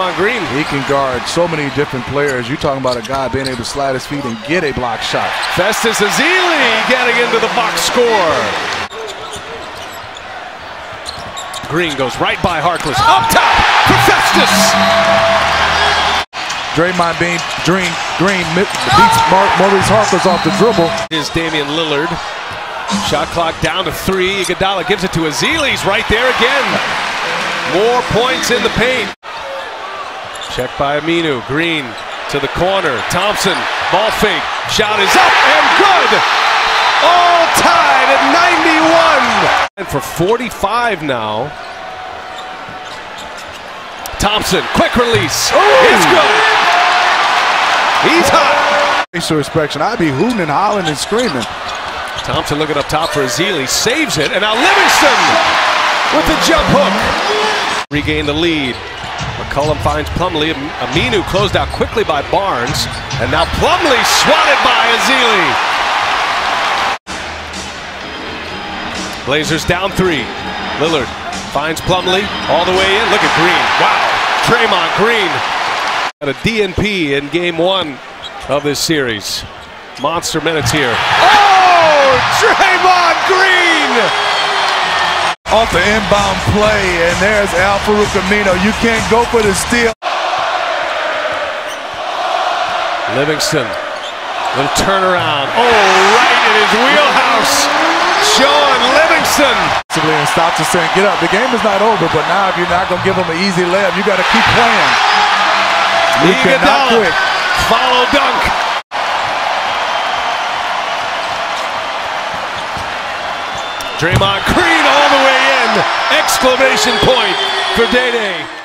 Draymond Green. He can guard so many different players. You're talking about a guy being able to slide his feet and get a block shot. Festus Ezeli getting into the box score. Green goes right by Harkless. Oh! Up top for Festus. Draymond Green, Green, Green oh! beats Maurice Harkless off the dribble. Is Damian Lillard. Shot clock down to three. Iguodala gives it to Ezeli's right there again. More points in the paint. Check by Aminu. Green to the corner. Thompson. Ball fake. Shot is up and good. All tied at 91. And for 45 now. Thompson. Quick release. Ooh. It's good. He's hot. Facial inspection. I'd be hooting and hollering and screaming. Thompson looking up top for Ezeli, saves it, and now Livingston with the jump hook. Regain the lead. McCollum finds Plumlee. Aminu closed out quickly by Barnes, and now Plumlee swatted by Ezeli. Blazers down three. Lillard finds Plumlee all the way in. Look at Green. Wow. Draymond Green. Got a DNP in game one of this series. Monster minutes here. Off the inbound play, and there's Al-Farouq Aminu. You can't go for the steal. Livingston, little turnaround. Oh, right in his wheelhouse. Shaun Livingston. And stops us saying, get up. The game is not over, but now if you're not going to give him an easy layup, you got to keep playing. You cannot quit. Follow dunk. Draymond Green all the way. Exclamation point for Day Day.